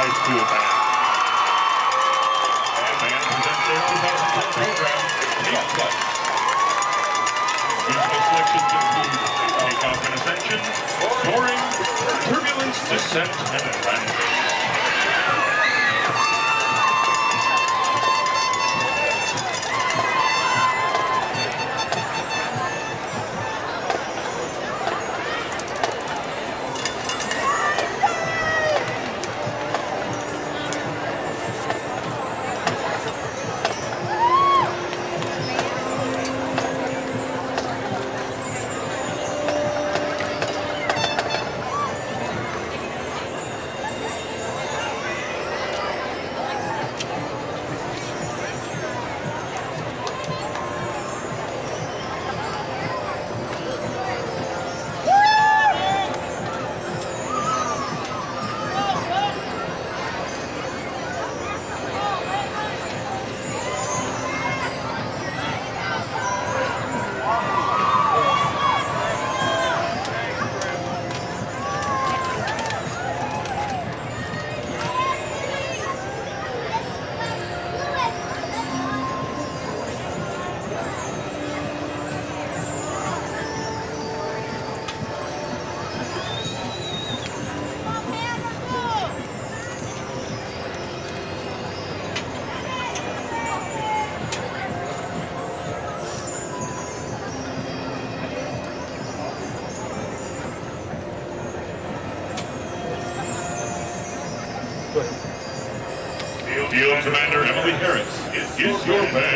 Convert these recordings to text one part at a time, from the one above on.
High School Band. And band presents their 2010 program, Take Flight. Musical selections include Takeoff and Ascension, Soaring, Turbulence, Descent, and Landing.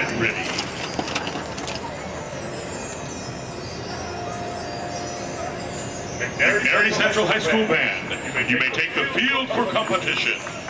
Band ready? McNairy Central High School Band, you may take the field for competition.